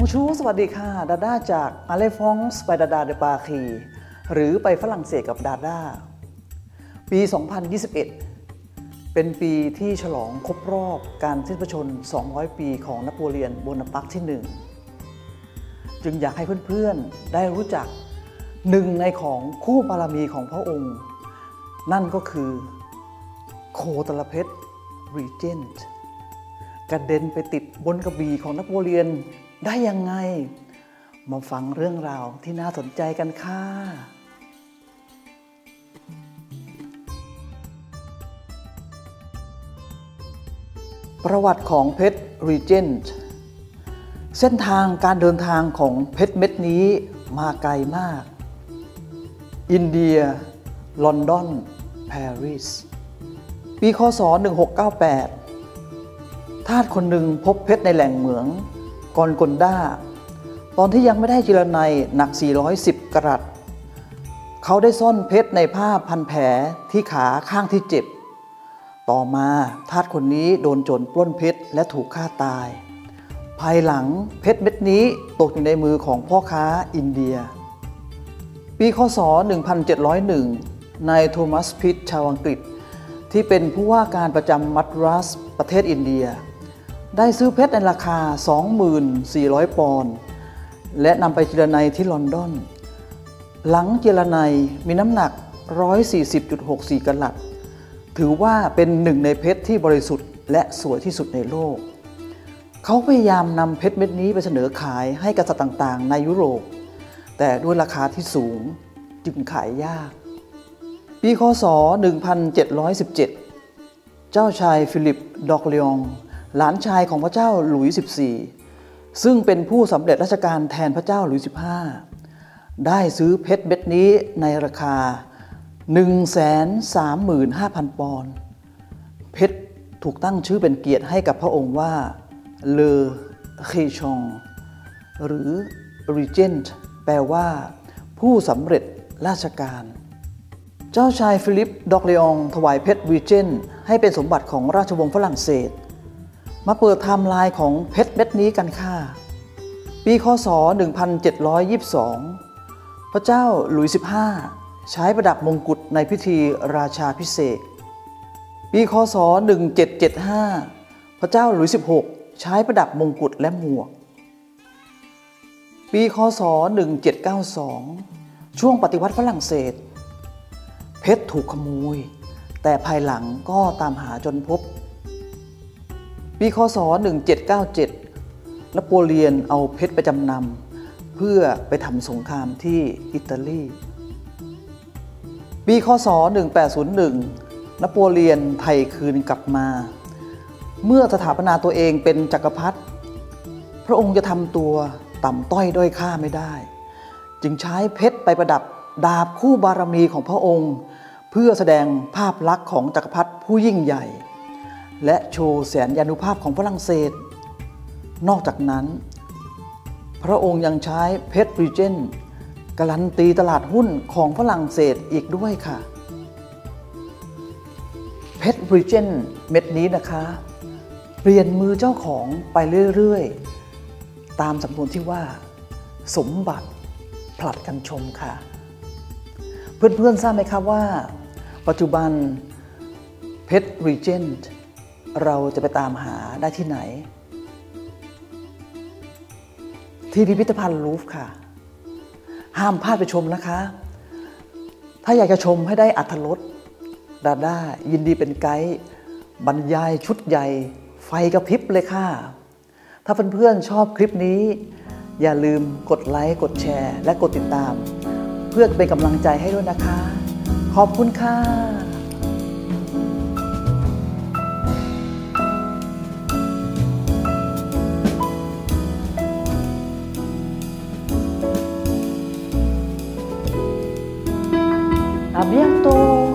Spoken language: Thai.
งชู สวัสดีค่ะ ดาด้าจากอาเลฟองส์ไปดาดาเดปาคี หรือไปฝรั่งเศสกับดาด้า ปี 2021 เป็นปีที่ฉลองครบรอบการสิ้นพระชน 200 ปีของนโปเลียนโบนาปักที่ 1 จึงอยากให้เพื่อนๆ ได้รู้จักหนึ่งในของคู่บารมีของพระองค์ นั่นก็คือโคตรเพชรรีเจนต์กระเด็นไปติดบนกระบี่ของนโปเลียน ได้ยังไง มาฟังเรื่องราวที่น่าสนใจกันค่ะประวัติของเพชรรีเจนต์เส้นทางการเดินทางของเพชรเม็ดนี้มาไกลมาก อินเดีย ลอนดอน ปารีส ปี คศ 1698 ทาสคนหนึ่งพบเพชรในแหล่งเหมือง กอนกนด้า ตอนที่ยังไม่ได้จิรนัยหนัก 410 กรัตเขาได้ซ่อนเพชรในผ้าพันแผลที่ขาข้างที่เจ็บ ต่อมาทาสคนนี้โดนโจรปล้นเพชรและถูกฆ่าตาย ภายหลังเพชรเม็ดนี้ตกอยู่ในมือของพ่อค้าอินเดีย ปีคศ 1701 นายโทมัสพิทชาวอังกฤษ ที่เป็นผู้ว่าการประจำมัดรัสประเทศอินเดีย ได้ซื้อเพชรในราคา 2,400 ปอนด์และนำไปเจรไนที่ลอนดอน หลังเจรไนมีน้ำหนัก 140.64 กรัตถือว่าเป็นหนึ่งในเพชรที่บริสุทธิ์และสวยที่สุดในโลก เขาพยายามนำเพชรเม็ดนี้ไปเสนอขายให้กษัตริย์ต่างๆ ในยุโรป แต่ด้วยราคาที่สูงจึงขายยาก ปีคศ 1717 เจ้าชายฟิลิป ดอร์เลอง หลานชายของพระเจ้าหลุยส์14 ซึ่งเป็นผู้สำเร็จราชการแทนพระเจ้าหลุยส์15 ได้ซื้อเพชรเม็ดนี้ในราคา 135,000 ปอนด์เพชรถูกตั้งชื่อเป็นเกียรติให้กับพระองค์ว่า Le Régent หรือ Regent แปลว่าผู้สำเร็จราชการ เจ้าชายฟิลิป ดอร์เลอองถวายเพชร Regent ให้เป็นสมบัติของราชวงศ์ฝรั่งเศส มาเปิดไทม์ไลน์ของเพชรเม็ดนี้กันค่ะ ปีคศ 1722 พระเจ้าหลุยส์15 ใช้ประดับมงกุฎในพิธีราชาพิเศษ ปีคศ 1775 พระเจ้าหลุยส์16 ใช้ประดับมงกุฎและหมวก ปีคศ 1792 ช่วงปฏิวัติฝรั่งเศส เพชรถูกขโมย แต่ภายหลังก็ตามหาจนพบ ปีคศ 1797 นโปเลียนเอาเพชรไปจำนำเพื่อไปทำสงครามที่อิตาลี ปีคศ 1801 นโปเลียนไทยคืนกลับมา เมื่อสถาปนาตัวเองเป็นจักรพรรดิ พระองค์จะทำตัวต่ำต้อยด้อยค่าไม่ได้ จึงใช้เพชรไปประดับดาบคู่บารมีของพระองค์ เพื่อแสดงภาพลักษณ์ของจักรพรรดิผู้ยิ่งใหญ่ และโชว์แสนยานุภาพของฝรั่งเศส นอกจากนั้น พระองค์ยังใช้เพชรบริเจนการันตีตลาดหุ้นของฝรั่งเศสอีกด้วยค่ะ เพชรบริเจนเม็ดนี้นะคะ เปลี่ยนมือเจ้าของไปเรื่อย ๆ ตามสำนวนที่ว่า สมบัติผลัดกันชมค่ะ เพื่อนๆทราบไหมครับว่า ปัจจุบันเพชรบรีเจนต์ เราจะไปตามหาได้ที่ไหน ที่พิพิธภัณฑ์ลูฟค่ะ ห้ามพลาดไปชมนะคะ ถ้าอยากจะชมให้ได้อัธรสดาด้ายินดีเป็นไกด์บรรยายชุดใหญ่ ไฟกระพริบเลยค่ะ ถ้าเพื่อนๆชอบคลิปนี้ อย่าลืมกดไลค์กดแชร์ และกดติดตาม เพื่อเป็นกำลังใจให้ด้วยนะคะ ขอบคุณค่ะ abierto.